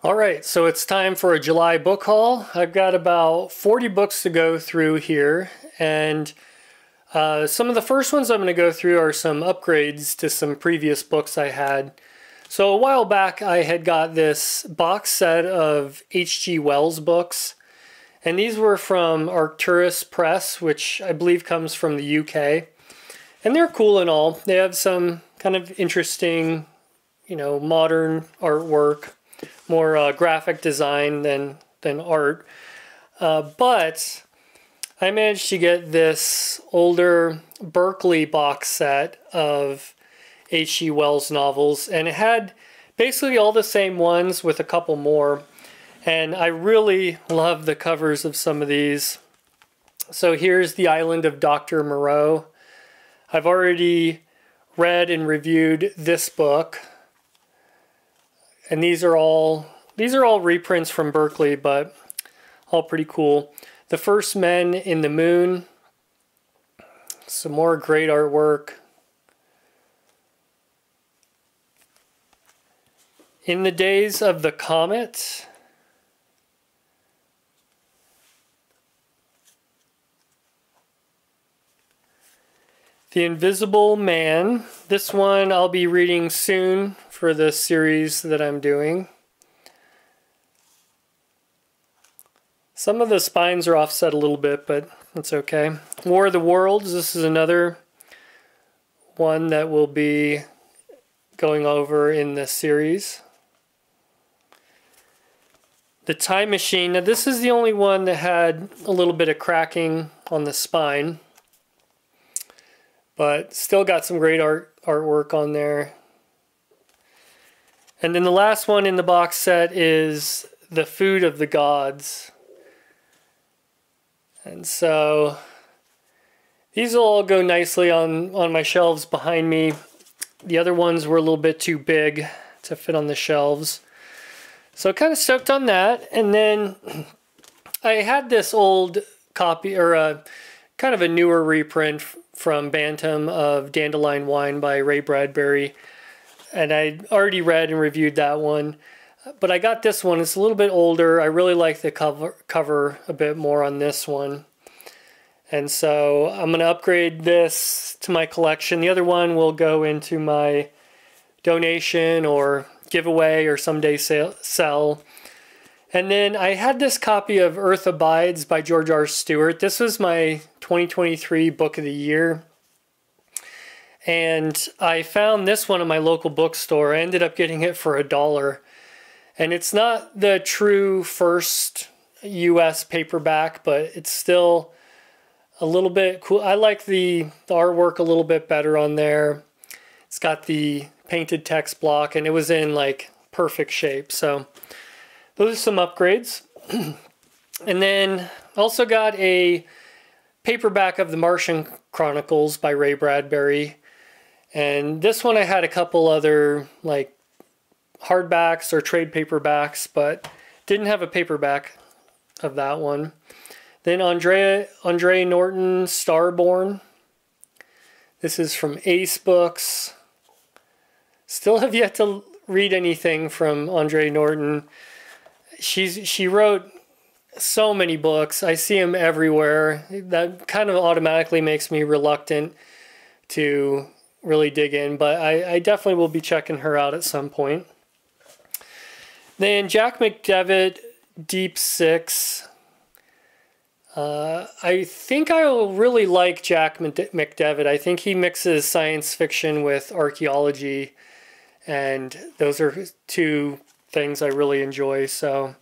All right, so it's time for a July book haul. I've got about 40 books to go through here, and uh, some of the first ones I'm going to go through are some upgrades to some previous books I had. So a while back, I had got this box set of H.G. Wells books, and these were from Arcturus Press, which I believe comes from the UK. And they're cool and all. They have some kind of interesting, you know, modern artwork more uh, graphic design than than art. Uh, but I managed to get this older Berkley box set of H.G. Wells novels, and it had basically all the same ones with a couple more. And I really love the covers of some of these. So here's The Island of Dr. Moreau. I've already read and reviewed this book and these are all these are all reprints from Berkley, but all pretty cool. The First Men in the Moon, some more great artwork. In the Days of the Comet, The Invisible Man. This one I'll be reading soon for the series that I'm doing. Some of the spines are offset a little bit, but that's okay. War of the Worlds, this is another one that will be going over in this series. The Time Machine, now this is the only one that had a little bit of cracking on the spine, but still got some great art artwork on there. And then the last one in the box set is The Food of the Gods. And so these will all go nicely on, on my shelves behind me. The other ones were a little bit too big to fit on the shelves. So kind of stoked on that. And then I had this old copy, or a, kind of a newer reprint from Bantam of Dandelion Wine by Ray Bradbury and I already read and reviewed that one. But I got this one. It's a little bit older. I really like the cover cover a bit more on this one. And so I'm going to upgrade this to my collection. The other one will go into my donation or giveaway or someday sell. And then I had this copy of Earth Abides by George R. Stewart. This was my 2023 book of the year. And I found this one in my local bookstore. I ended up getting it for a dollar. And it's not the true first US paperback, but it's still a little bit cool. I like the, the artwork a little bit better on there. It's got the painted text block and it was in like perfect shape. So those are some upgrades. and then also got a paperback of The Martian Chronicles by Ray Bradbury. And this one I had a couple other like hardbacks or trade paperbacks, but didn't have a paperback of that one. Then Andrea Andre Norton Starborn. This is from Ace Books. Still have yet to read anything from Andre Norton. She's she wrote so many books. I see them everywhere. That kind of automatically makes me reluctant to really dig in, but I, I definitely will be checking her out at some point. Then Jack McDevitt, Deep Six. Uh, I think I will really like Jack McDevitt. I think he mixes science fiction with archaeology, and those are two things I really enjoy. So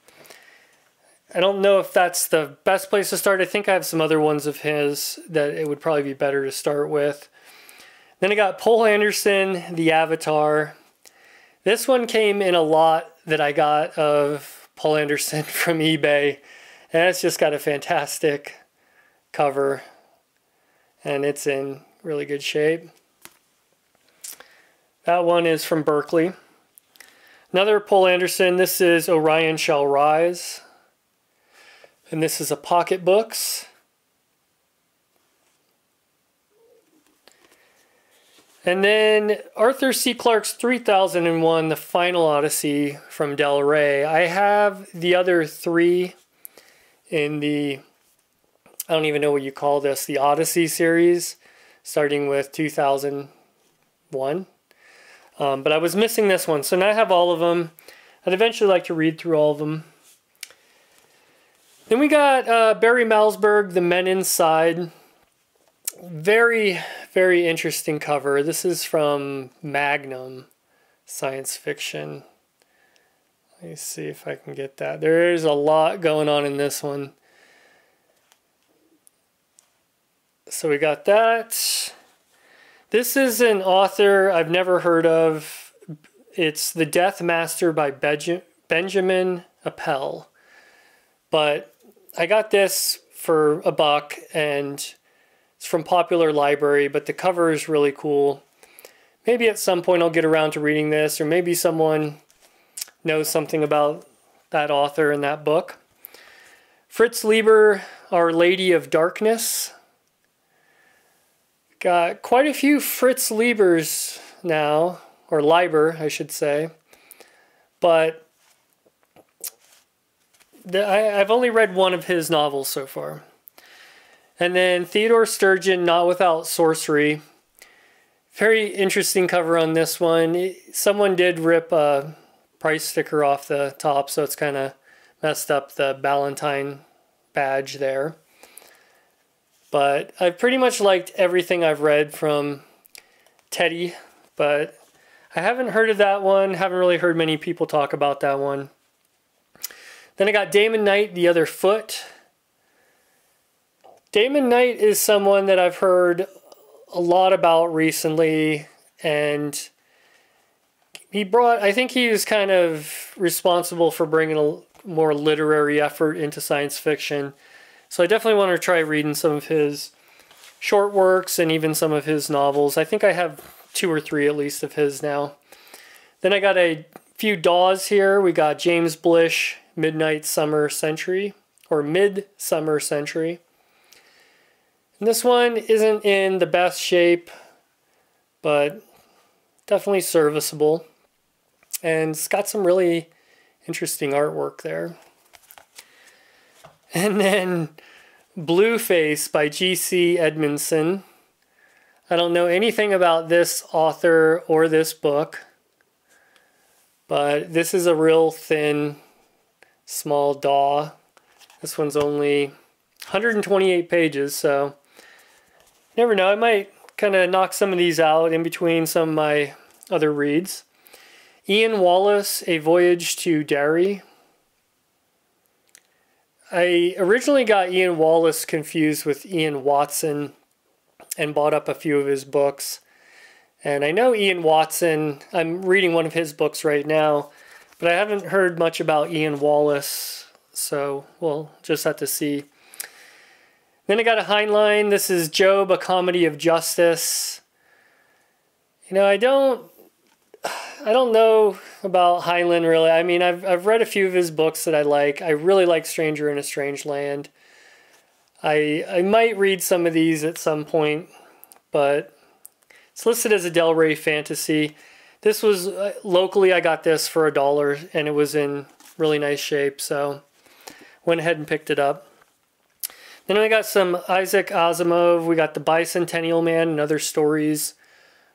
I don't know if that's the best place to start. I think I have some other ones of his that it would probably be better to start with. Then I got Poul Anderson, The Avatar. This one came in a lot that I got of Poul Anderson from eBay. And it's just got a fantastic cover. And it's in really good shape. That one is from Berkley. Another Poul Anderson. This is Orion Shall Rise. And this is a pocket books. And then Arthur C. Clarke's 3001, The Final Odyssey from Del Rey. I have the other three in the, I don't even know what you call this, the Odyssey series, starting with 2001. Um, but I was missing this one, so now I have all of them. I'd eventually like to read through all of them. Then we got uh, Barry Malzberg, The Men Inside. Very, very interesting cover. This is from Magnum Science Fiction. Let me see if I can get that. There's a lot going on in this one. So we got that. This is an author I've never heard of. It's The Death Master by Benjamin Appel. But I got this for a buck and it's from Popular Library, but the cover is really cool. Maybe at some point I'll get around to reading this, or maybe someone knows something about that author and that book. Fritz Lieber, Our Lady of Darkness. Got quite a few Fritz Liebers now, or Leiber, I should say. But the, I, I've only read one of his novels so far. And then Theodore Sturgeon, Not Without Sorcery. Very interesting cover on this one. Someone did rip a price sticker off the top, so it's kind of messed up the Ballantine badge there. But I've pretty much liked everything I've read from Teddy, but I haven't heard of that one, haven't really heard many people talk about that one. Then I got Damon Knight, The Other Foot. Damon Knight is someone that I've heard a lot about recently, and he brought, I think he was kind of responsible for bringing a more literary effort into science fiction. So I definitely want to try reading some of his short works and even some of his novels. I think I have two or three at least of his now. Then I got a few DAWs here. We got James Blish, Midnight Summer Century, or Midsummer Century. And this one isn't in the best shape, but definitely serviceable. And it's got some really interesting artwork there. And then Blueface by G.C. Edmondson. I don't know anything about this author or this book, but this is a real thin, small DAW. This one's only 128 pages, so never know. I might kind of knock some of these out in between some of my other reads. Ian Wallace, A Voyage to Dari. I originally got Ian Wallace confused with Ian Watson and bought up a few of his books. And I know Ian Watson, I'm reading one of his books right now, but I haven't heard much about Ian Wallace, so we'll just have to see. Then I got a Heinlein. This is Job, a comedy of justice. You know, I don't I don't know about Heinlein really. I mean, I've I've read a few of his books that I like. I really like Stranger in a Strange Land. I I might read some of these at some point, but it's listed as a Del Rey fantasy. This was uh, locally I got this for a dollar and it was in really nice shape, so went ahead and picked it up. Then we got some Isaac Asimov. We got the Bicentennial Man and other stories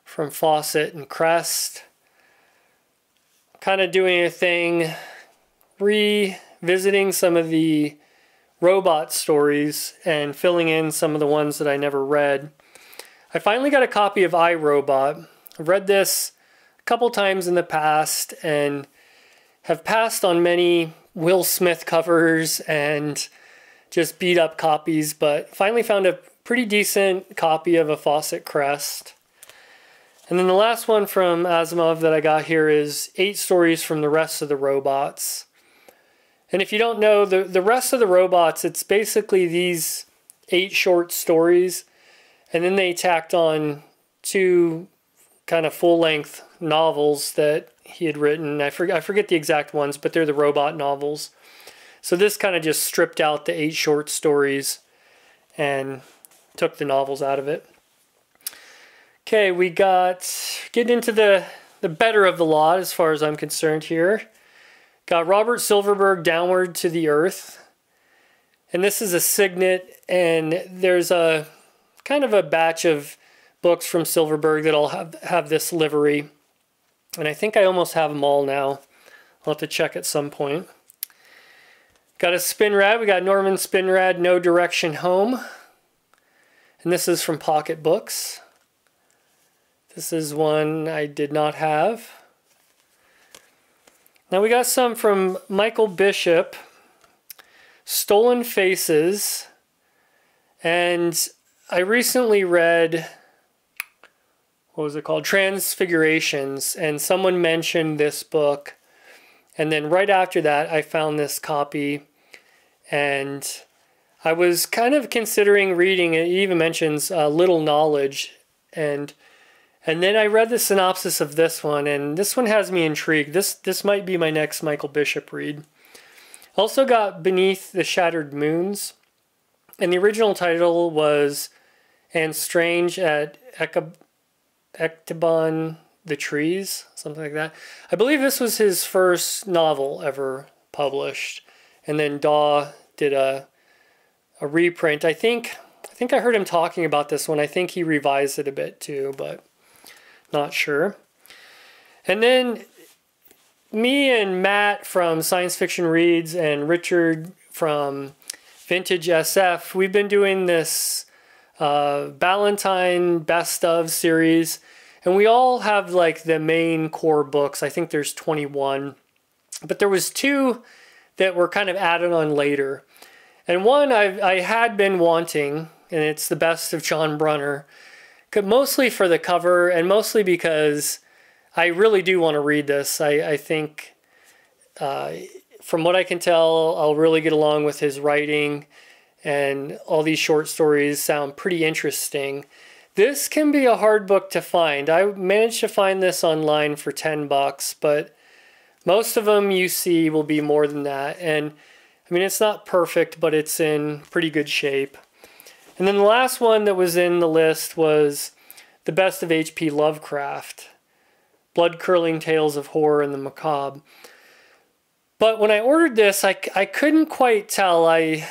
from Fawcett and Crest kind of doing a thing, revisiting some of the robot stories and filling in some of the ones that I never read. I finally got a copy of I, Robot. I've read this a couple times in the past and have passed on many Will Smith covers and just beat up copies, but finally found a pretty decent copy of a Fawcett Crest. And then the last one from Asimov that I got here is eight stories from the rest of the robots. And if you don't know, the, the rest of the robots, it's basically these eight short stories. And then they tacked on two kind of full length novels that he had written. I forget, I forget the exact ones, but they're the robot novels. So this kind of just stripped out the eight short stories and took the novels out of it. Okay, we got getting into the the better of the lot as far as I'm concerned here. Got Robert Silverberg Downward to the Earth. And this is a signet and there's a kind of a batch of books from Silverberg that all have have this livery. And I think I almost have them all now. I'll have to check at some point. Got a Spinrad. We got Norman Spinrad, No Direction Home. And this is from Pocket Books. This is one I did not have. Now we got some from Michael Bishop, Stolen Faces, and I recently read, what was it called? Transfigurations, and someone mentioned this book. And then right after that, I found this copy, and I was kind of considering reading it. It even mentions uh, Little Knowledge, and and then I read the synopsis of this one, and this one has me intrigued. This this might be my next Michael Bishop read. Also got Beneath the Shattered Moons, and the original title was And Strange at Ecbatan the Trees, something like that. I believe this was his first novel ever published, and then Daw did a a reprint. I think I think I heard him talking about this one. I think he revised it a bit too, but not sure. And then me and Matt from Science Fiction Reads and Richard from Vintage SF, we've been doing this uh, Ballantine Best of series, and we all have like the main core books. I think there's 21, but there was two that were kind of added on later. And one I, I had been wanting, and it's the best of John Brunner mostly for the cover and mostly because I really do want to read this. I, I think, uh, from what I can tell, I'll really get along with his writing, and all these short stories sound pretty interesting. This can be a hard book to find. I managed to find this online for 10 bucks, but most of them you see will be more than that. And I mean, it's not perfect, but it's in pretty good shape. And then the last one that was in the list was The Best of H.P. Lovecraft Blood Curdling Tales of Horror and the Macabre. But when I ordered this, I, I couldn't quite tell. I,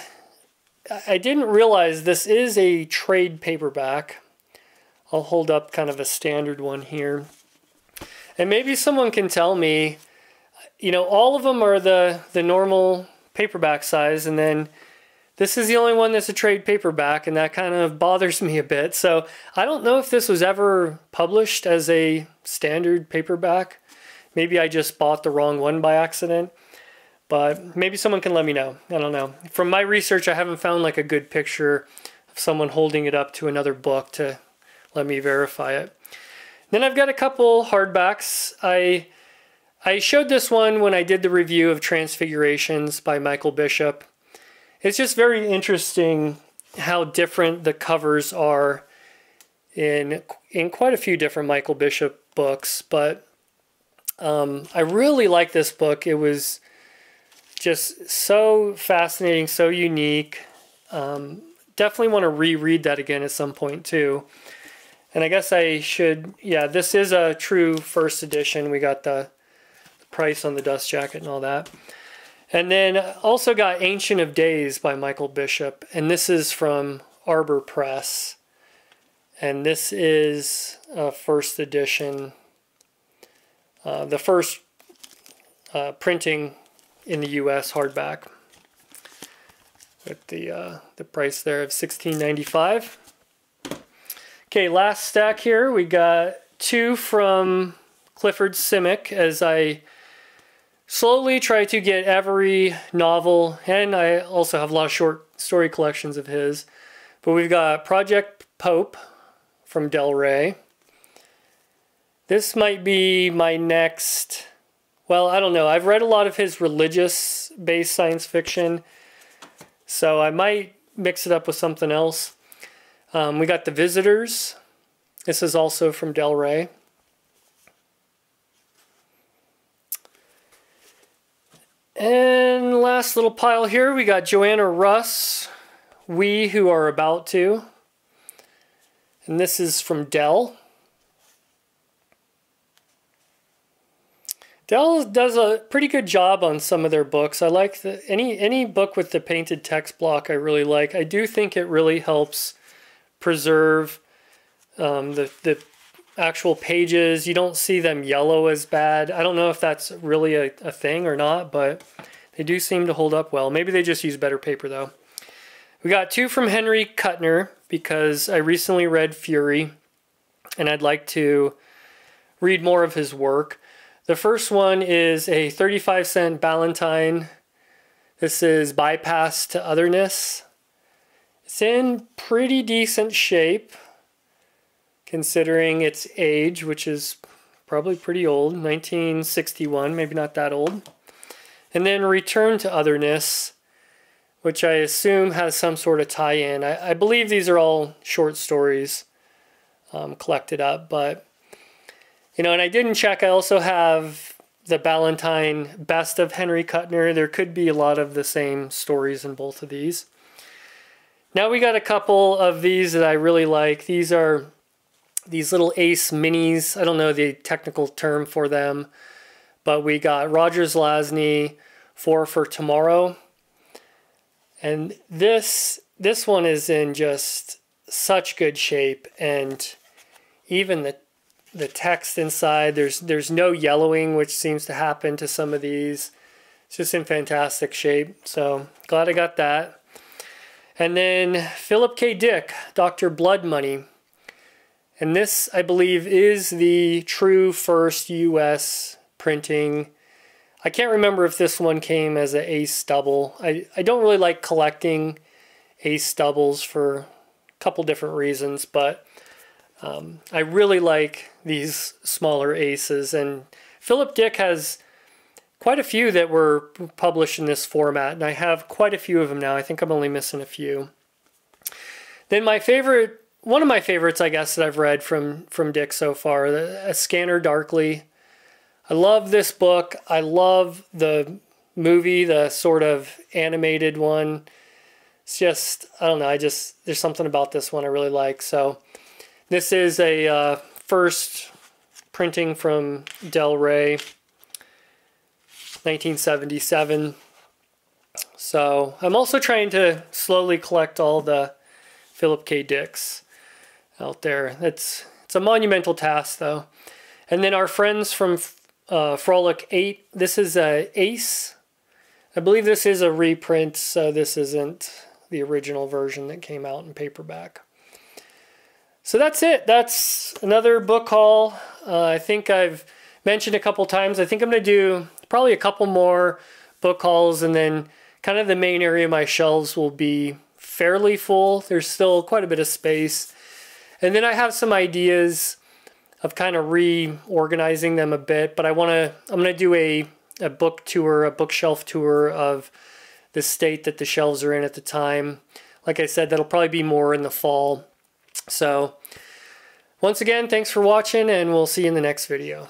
I didn't realize this is a trade paperback. I'll hold up kind of a standard one here. And maybe someone can tell me, you know, all of them are the, the normal paperback size, and then this is the only one that's a trade paperback, and that kind of bothers me a bit. So I don't know if this was ever published as a standard paperback. Maybe I just bought the wrong one by accident. But maybe someone can let me know. I don't know. From my research, I haven't found like a good picture of someone holding it up to another book to let me verify it. Then I've got a couple hardbacks. I I showed this one when I did the review of Transfigurations by Michael Bishop it's just very interesting how different the covers are in in quite a few different Michael Bishop books, but um, I really like this book. It was just so fascinating, so unique. Um, definitely want to reread that again at some point too. And I guess I should, yeah, this is a true first edition. We got the price on the dust jacket and all that. And then also got Ancient of Days by Michael Bishop, and this is from Arbor Press. And this is a first edition, uh, the first uh, printing in the U.S. hardback, with the uh, the price there of 16.95. Okay, last stack here we got two from Clifford Simak as I slowly try to get every novel, and I also have a lot of short story collections of his. But we've got Project Pope from Del Rey. This might be my next. Well, I don't know. I've read a lot of his religious based science fiction, so I might mix it up with something else. Um, we got The Visitors. This is also from Del Rey. And last little pile here, we got Joanna Russ, We Who Are About To. And this is from Dell. Dell does a pretty good job on some of their books. I like the, any any book with the painted text block. I really like. I do think it really helps preserve um, the the actual pages. You don't see them yellow as bad. I don't know if that's really a, a thing or not, but they do seem to hold up well. Maybe they just use better paper though. We got two from Henry Kuttner because I recently read Fury and I'd like to read more of his work. The first one is a 35 cent Ballantine. This is Bypass to Otherness. It's in pretty decent shape considering its age, which is probably pretty old, 1961, maybe not that old. And then Return to Otherness, which I assume has some sort of tie-in. I, I believe these are all short stories um, collected up, but you know, and I didn't check. I also have the Ballantine Best of Henry Kuttner. There could be a lot of the same stories in both of these. Now we got a couple of these that I really like. These are these little Ace minis. I don't know the technical term for them, but we got Rogers Zelazny, Four for Tomorrow. And this this one is in just such good shape and even the the text inside there's there's no yellowing which seems to happen to some of these. It's just in fantastic shape. So glad I got that. And then Philip K. Dick, Dr. Blood Money. And this, I believe, is the true first US printing. I can't remember if this one came as an ace double. I, I don't really like collecting ace doubles for a couple different reasons, but um, I really like these smaller aces. And Philip Dick has quite a few that were published in this format, and I have quite a few of them now. I think I'm only missing a few. Then my favorite one of my favorites, I guess, that I've read from from Dick so far, A Scanner Darkly. I love this book. I love the movie, the sort of animated one. It's just, I don't know, I just, there's something about this one I really like. So this is a uh, first printing from Del Rey, 1977. So I'm also trying to slowly collect all the Philip K. Dicks out there. It's it's a monumental task though. And then our friends from uh, Frolix 8, this is a Ace. I believe this is a reprint, so this isn't the original version that came out in paperback. So that's it. That's another book haul. Uh, I think I've mentioned a couple times. I think I'm going to do probably a couple more book hauls and then kind of the main area of my shelves will be fairly full. There's still quite a bit of space. And then I have some ideas of kind of reorganizing them a bit, but I want to, I'm going to do a, a book tour, a bookshelf tour of the state that the shelves are in at the time. Like I said, that'll probably be more in the fall. So once again, thanks for watching and we'll see you in the next video.